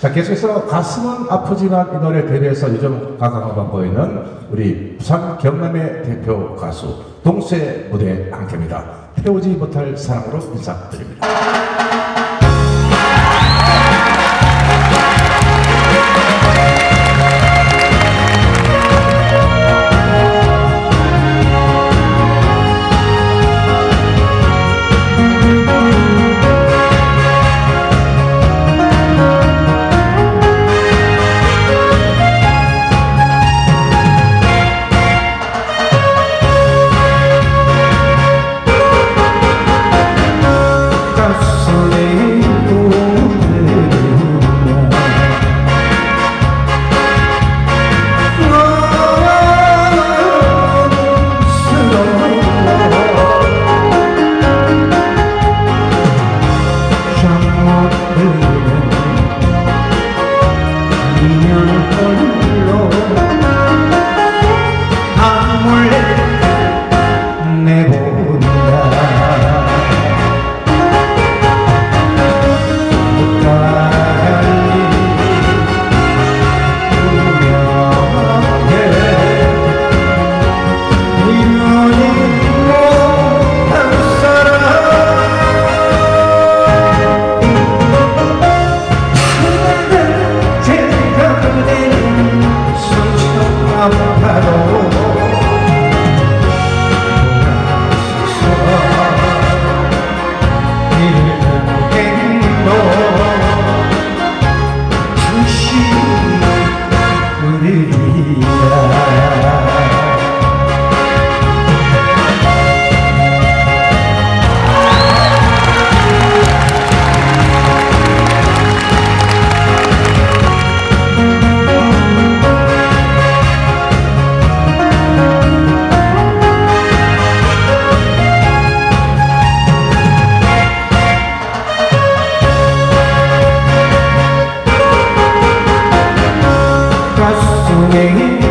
자, 계속해서 가슴은 아프지만 이 노래 데뷔해서 요즘 가강을 보이는 우리 부산 경남의 대표 가수 동세 무대 함께입니다. 태우지 못할 사랑으로 인사드립니다. encontró 送给你